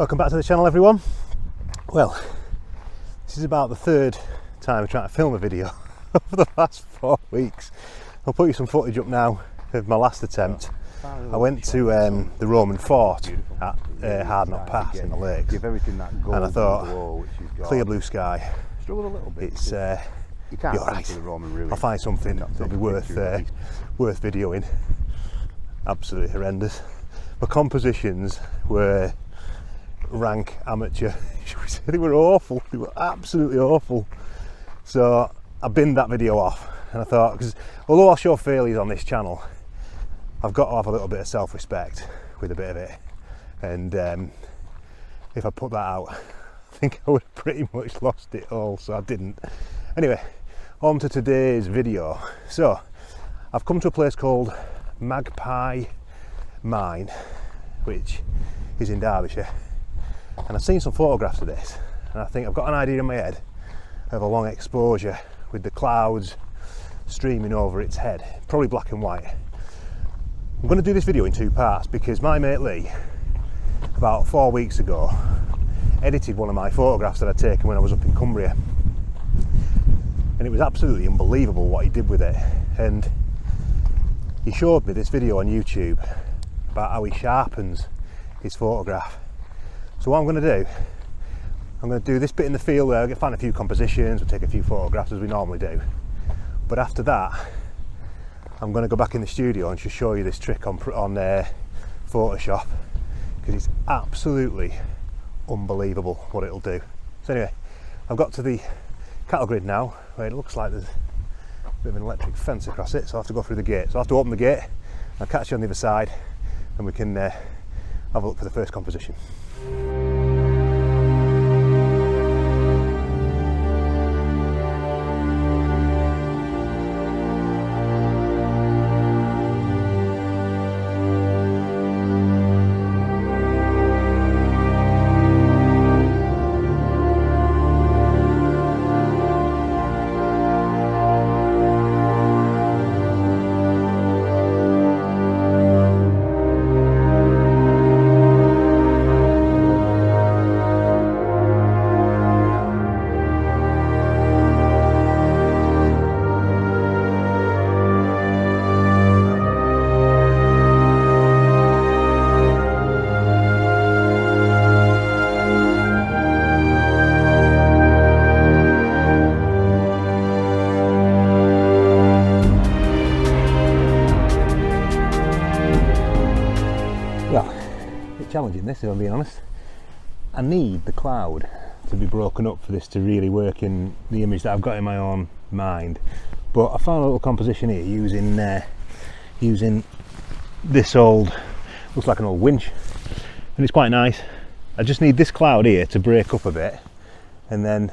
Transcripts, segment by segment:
Welcome back to the channel everyone. Well, this is about the third time I'm trying to film a video over the last four weeks. I'll put you some footage up now of my last attempt. I went to um, the Roman fort at uh, Hardknott Pass in the lakes Give everything that gold and I thought, glow, which she's got. clear blue sky, Struggled a little bit. it's uh, you can't you're right. to the Roman. I'll find something that'll be worth uh, worth videoing. Absolutely horrendous. My compositions were rank amateur. They were awful? They were absolutely awful. So I binned that video off, and I thought because although I'll show failures on this channel, I've got to have a little bit of self-respect with a bit of it. And um, if I put that out, I think I would have pretty much lost it all. So I didn't. Anyway, on to today's video. So I've come to a place called Magpie Mine, which is in Derbyshire, and I've seen some photographs of this, and I think I've got an idea in my head of a long exposure with the clouds streaming over its head, probably black and white. I'm going to do this video in two parts because my mate Lee, about four weeks ago, edited one of my photographs that I'd taken when I was up in Cumbria and it was absolutely unbelievable what he did with it. And he showed me this video on YouTube about how he sharpens his photograph. So what I'm going to do, I'm going to do this bit in the field where I'll find a few compositions, we'll take a few photographs as we normally do. But after that, I'm going to go back in the studio and just show you this trick on on uh, Photoshop because it's absolutely unbelievable what it'll do. So anyway, I've got to the cattle grid now where it looks like there's a bit of an electric fence across it so I have to go through the gate so I have to open the gate I'll catch you on the other side and we can uh, have a look for the first composition being honest. I need the cloud to be broken up for this to really work in the image that I've got in my own mind. But I found a little composition here using uh, using this old looks like an old winch and it's quite nice. I just need this cloud here to break up a bit and then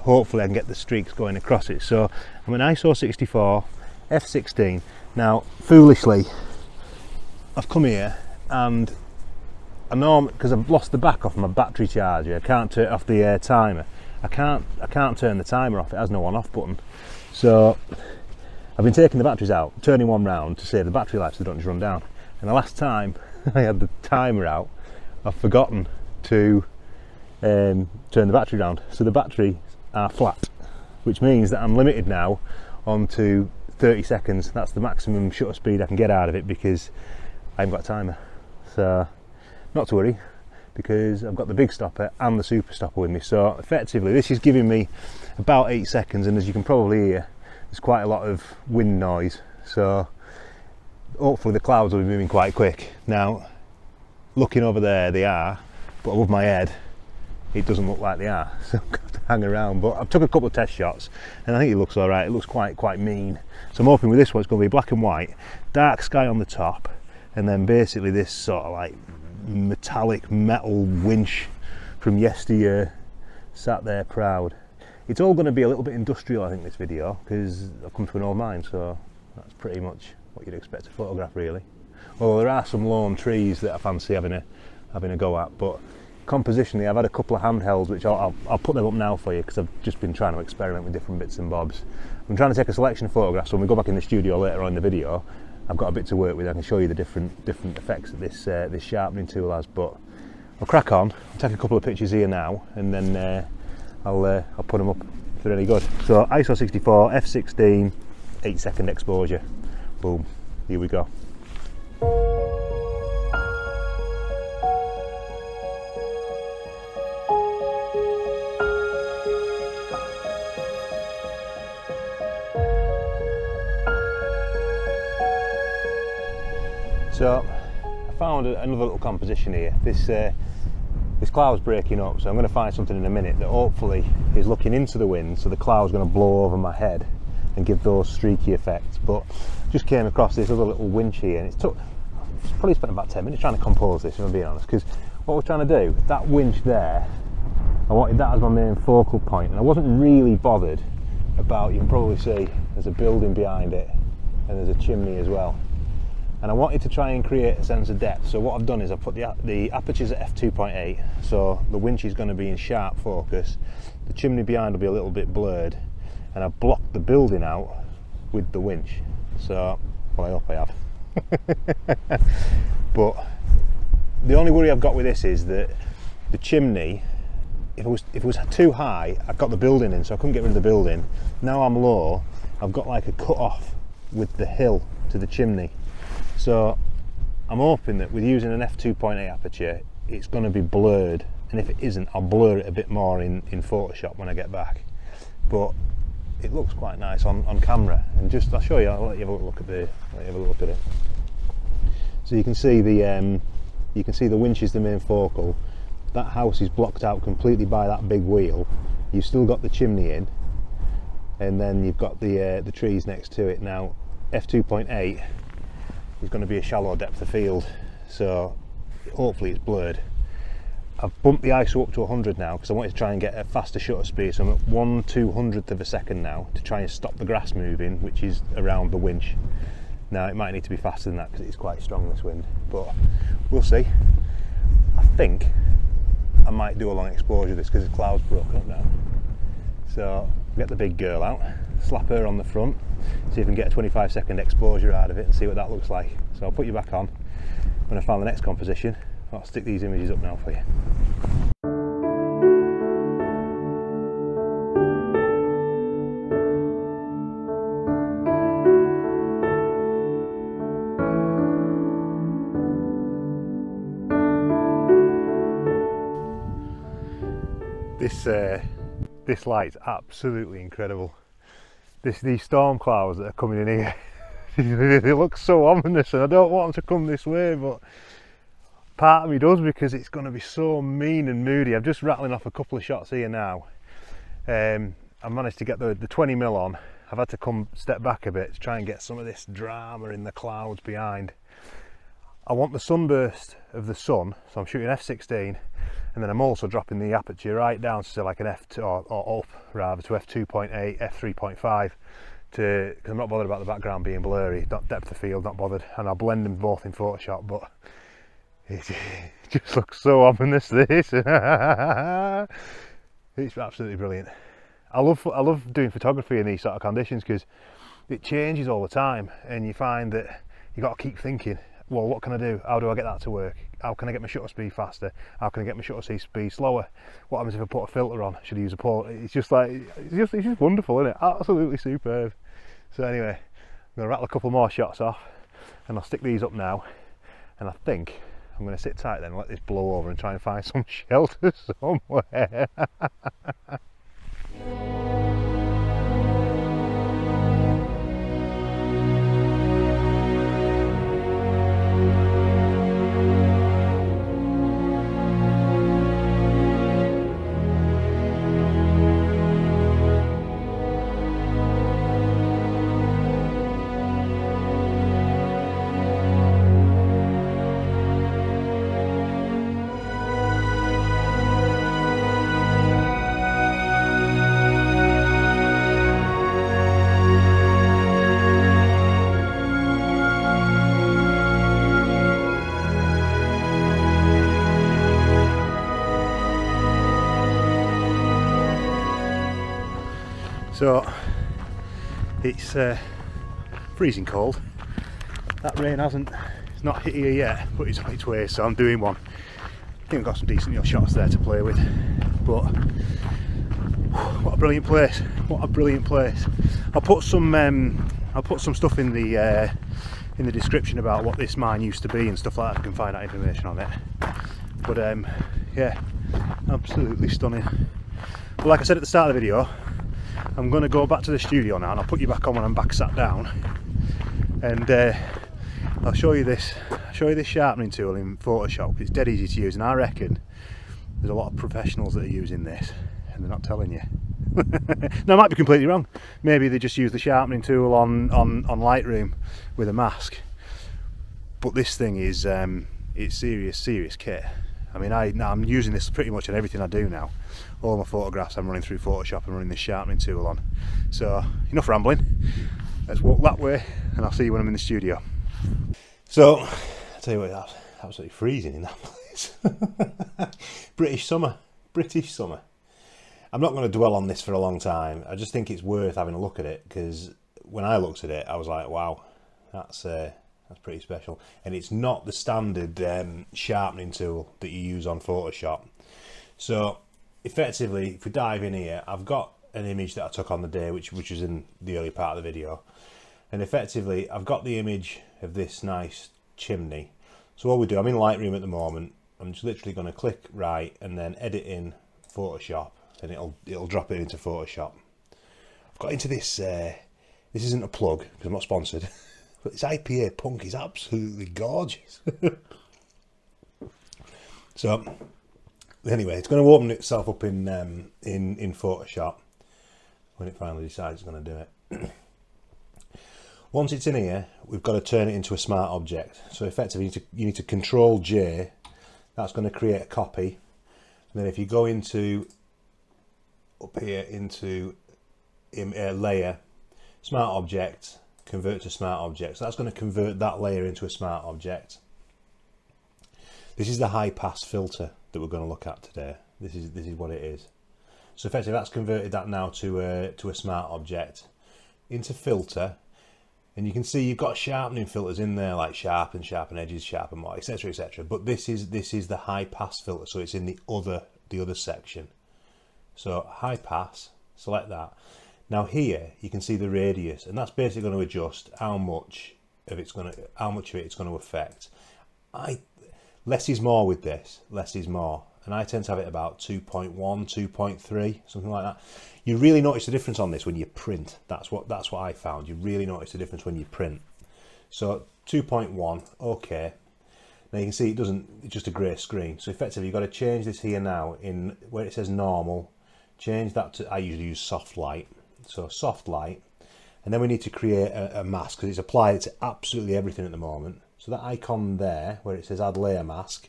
hopefully I can get the streaks going across it. So I'm an ISO 64 f16 now foolishly I've come here and I know because I've lost the back off my battery charger. I can't turn off the uh, timer. I can't I can't turn the timer off. It has no on off button. So I've been taking the batteries out turning one round to save the battery life so they don't just run down. And the last time I had the timer out I've forgotten to um, turn the battery round. So the batteries are flat which means that I'm limited now onto 30 seconds. That's the maximum shutter speed I can get out of it because I haven't got a timer. So not to worry because I've got the big stopper and the super stopper with me. So effectively this is giving me about eight seconds and as you can probably hear there's quite a lot of wind noise. So hopefully the clouds will be moving quite quick. Now looking over there they are but above my head it doesn't look like they are. So I'm going to hang around but I've took a couple of test shots and I think it looks all right. It looks quite quite mean. So I'm hoping with this one it's going to be black and white dark sky on the top and then basically this sort of like metallic metal winch from yesteryear sat there proud it's all going to be a little bit industrial I think this video because I've come to an old mine so that's pretty much what you'd expect to photograph really. Although there are some lone trees that I fancy having a having a go at but compositionally I've had a couple of handhelds which I'll, I'll, I'll put them up now for you because I've just been trying to experiment with different bits and bobs. I'm trying to take a selection of photographs. So when we go back in the studio later on in the video I've got a bit to work with I can show you the different different effects that this uh, this sharpening tool has but I'll crack on, I'll take a couple of pictures here now, and then uh, I'll uh, I'll put them up if they're any good. So ISO 64, f16, 8 second exposure. Boom. Here we go. So I found another little composition here. This uh, this cloud's breaking up, so I'm going to find something in a minute that hopefully is looking into the wind, so the cloud's going to blow over my head and give those streaky effects. But just came across this other little winch here, and it took probably spent about 10 minutes trying to compose this, if I'm being honest, because what we're trying to do, that winch there, I wanted that as my main focal point, and I wasn't really bothered about. You can probably see there's a building behind it, and there's a chimney as well and I wanted to try and create a sense of depth. So what I've done is I've put the, the apertures at f2.8, so the winch is going to be in sharp focus. The chimney behind will be a little bit blurred, and I've blocked the building out with the winch. So, well, I hope I have. but the only worry I've got with this is that the chimney, if it was if it was too high, I've got the building in, so I couldn't get rid of the building. Now I'm low, I've got like a cut off with the hill to the chimney. So I'm hoping that with using an f2.8 aperture, it's going to be blurred. And if it isn't, I'll blur it a bit more in, in Photoshop when I get back. But it looks quite nice on, on camera. And just, I'll show you, I'll let you have a look at the, let you have a look at it. So you can see the, um, you can see the winch is the main focal. That house is blocked out completely by that big wheel. You've still got the chimney in, and then you've got the uh, the trees next to it. Now, f2.8 is going to be a shallow depth of field, so hopefully it's blurred. I've bumped the ISO up to 100 now because I wanted to try and get a faster shutter speed. So I'm at one two hundredth of a second now to try and stop the grass moving, which is around the winch. Now it might need to be faster than that because it's quite strong this wind, but we'll see. I think I might do a long exposure this because the cloud's broken up now. So get the big girl out, slap her on the front, see if we can get a 25 second exposure out of it and see what that looks like. So I'll put you back on when I find the next composition. I'll stick these images up now for you. This uh, this light's absolutely incredible. This these storm clouds that are coming in here, they look so ominous, and I don't want them to come this way, but part of me does because it's going to be so mean and moody. I'm just rattling off a couple of shots here now. Um, I managed to get the, the 20 mil on. I've had to come step back a bit to try and get some of this drama in the clouds behind. I want the sunburst of the sun, so I'm shooting f16 and then I'm also dropping the aperture right down to say like an f2 or, or up rather to f2.8 f3.5 to because i'm not bothered about the background being blurry not depth of field not bothered and i'll blend them both in photoshop but it, just looks so ominous this. It's absolutely brilliant. I love i love doing photography in these sort of conditions because it changes all the time and you find that you got to keep thinking well what can i do how do i get that to work how can I get my shutter speed faster? How can I get my shutter speed slower? What happens if I put a filter on? Should I use a port? It's just like it's just it's just wonderful, isn't it? Absolutely superb. So anyway, I'm gonna rattle a couple more shots off, and I'll stick these up now. And I think I'm gonna sit tight then and let this blow over and try and find some shelter somewhere. So it's uh, freezing cold. That rain hasn't, it's not hit here yet, but it's on its way, so I'm doing one I think we've got some decent know, shots there to play with. But what a brilliant place! What a brilliant place! I'll put some um, I'll put some stuff in the uh, in the description about what this mine used to be and stuff like that. If you can find that information on it. But um, yeah, absolutely stunning. But like I said at the start of the video, I'm going to go back to the studio now, and I'll put you back on when I'm back sat down, and uh, I'll show you this. show you this sharpening tool in Photoshop. It's dead easy to use, and I reckon there's a lot of professionals that are using this, and they're not telling you. now I might be completely wrong. Maybe they just use the sharpening tool on on on Lightroom with a mask. But this thing is um, it's serious serious kit. I mean, I I'm using this pretty much in everything I do now. All my photographs I'm running through Photoshop and running the sharpening tool on. So enough rambling. Let's walk that way, and I'll see you when I'm in the studio. So I'll tell you what, that's absolutely freezing in that place. British summer, British summer. I'm not going to dwell on this for a long time. I just think it's worth having a look at it because when I looked at it, I was like, wow, that's uh, that's pretty special. And it's not the standard um, sharpening tool that you use on Photoshop. So effectively, if we dive in here, I've got an image that I took on the day, which which was in the early part of the video. And effectively, I've got the image of this nice chimney. So what we do, I'm in Lightroom at the moment. I'm just literally going to click right and then edit in Photoshop and it'll it'll drop it into Photoshop. I've got into this. Uh, this isn't a plug because I'm not sponsored, but this IPA punk is absolutely gorgeous. so anyway, it's going to open itself up in um, in in Photoshop when it finally decides it's going to do it. Once it's in here, we've got to turn it into a smart object. So effectively, you need to, you need to control J. That's going to create a copy. And then if you go into up here into in, uh, layer, smart object, convert to smart object. So that's going to convert that layer into a smart object. This is the high pass filter that we're going to look at today. This is this is what it is. So effectively that's converted that now to a, to a smart object. Into filter, and you can see you've got sharpening filters in there like sharpen, sharpen edges, sharpen more, etc. etc. But this is this is the high pass filter, so it's in the other the other section. So high pass, select that. Now here you can see the radius and that's basically going to adjust how much of it's going to how much of it it's going to affect. I less is more with this, less is more. And I tend to have it about 2.1, 2.3, something like that. You really notice the difference on this when you print. That's what that's what I found. You really notice the difference when you print. So 2.1, okay. Now you can see it doesn't, it's just a grey screen. So effectively you've got to change this here now in where it says normal, change that to, I usually use soft light. So soft light. And then we need to create a, a mask because it's applied to absolutely everything at the moment. So that icon there where it says add layer mask,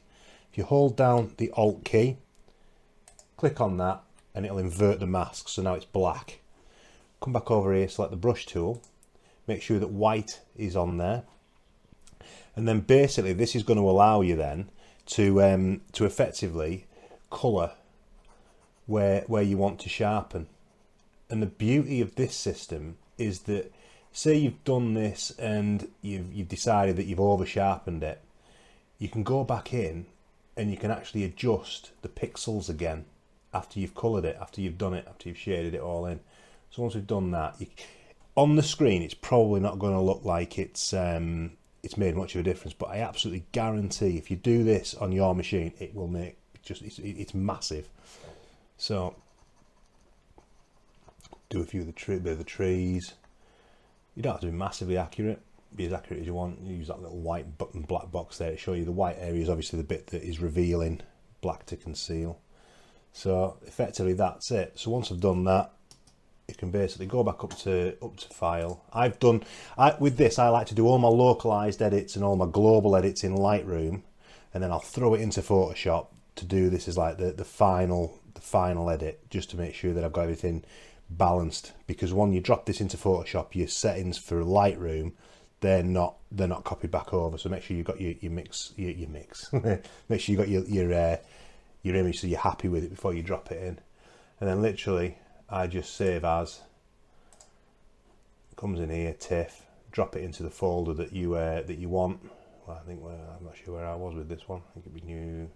if you hold down the alt key, click on that and it'll invert the mask. So now it's black. Come back over here, select the brush tool, make sure that white is on there. And then basically this is going to allow you then to um, to effectively colour where where you want to sharpen. And the beauty of this system is that say you've done this and you've you've decided that you've over sharpened it, you can go back in and you can actually adjust the pixels again after you've coloured it, after you've done it, after you've shaded it all in. So once we've done that, you, on the screen it's probably not going to look like it's um, it's made much of a difference, but I absolutely guarantee if you do this on your machine, it will make just it's, it's massive. So do a few of the tree, bit of the trees. You don't have to be massively accurate. Be as accurate as you want. Use that little white button black box there to show you the white area is obviously the bit that is revealing, black to conceal. So effectively that's it. So once I've done that, you can basically go back up to up to file. I've done I, with this. I like to do all my localized edits and all my global edits in Lightroom, and then I'll throw it into Photoshop to do this is like the the final the final edit just to make sure that I've got everything balanced because when you drop this into Photoshop your settings for Lightroom they're not they're not copied back over. So make sure you've got your, your mix your, your mix. Make sure you've got your your, uh, your image so you're happy with it before you drop it in. And then literally I just save as comes in here TIFF drop it into the folder that you uh, that you want. Well, I think well, I'm not sure where I was with this one. I think it'd be new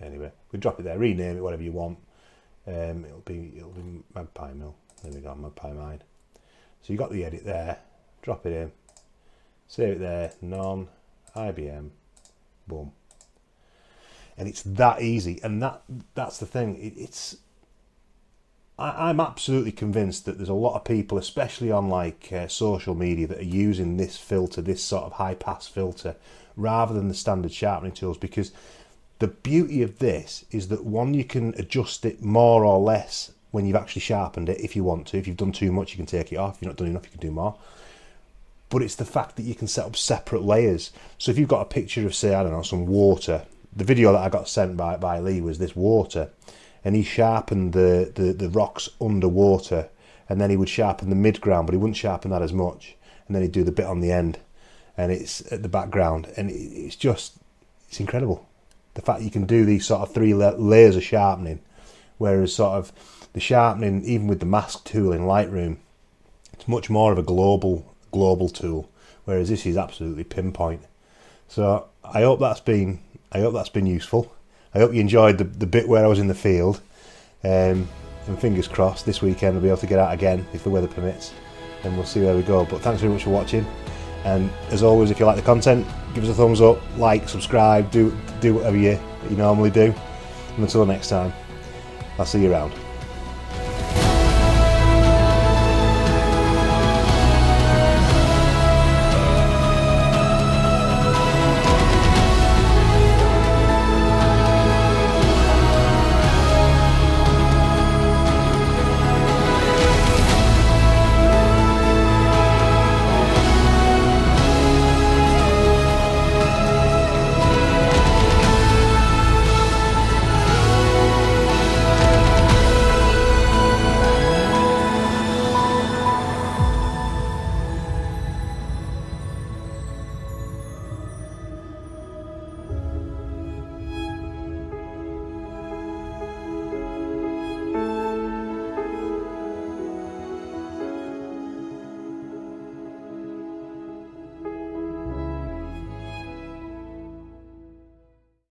Anyway, we drop it there, rename it whatever you want. Um, it'll be it'll be Magpie Mill. There we go, Magpie Mine. So you got the edit there. Drop it in. Save it there. Non IBM. Boom. And it's that easy. And that that's the thing. It, it's I, I'm absolutely convinced that there's a lot of people, especially on like uh, social media, that are using this filter, this sort of high pass filter, rather than the standard sharpening tools. Because the beauty of this is that one, you can adjust it more or less when you've actually sharpened it if you want to. If you've done too much, you can take it off. If you've not done enough, you can do more. But it's the fact that you can set up separate layers. So if you've got a picture of, say, I don't know, some water, the video that I got sent by, by Lee was this water, and he sharpened the, the, the rocks underwater, and then he would sharpen the mid ground, but he wouldn't sharpen that as much, and then he'd do the bit on the end, and it's at the background, and it's just, it's incredible. The fact you can do these sort of three layers of sharpening, whereas sort of the sharpening, even with the mask tool in Lightroom, it's much more of a global global tool, whereas this is absolutely pinpoint. So I hope that's been I hope that's been useful. I hope you enjoyed the, the bit where I was in the field. Um, and fingers crossed this weekend I'll be able to get out again if the weather permits and we'll see where we go. But thanks very much for watching. And as always, if you like the content, give us a thumbs up, like, subscribe, do do whatever you, you normally do. And until next time, I'll see you around.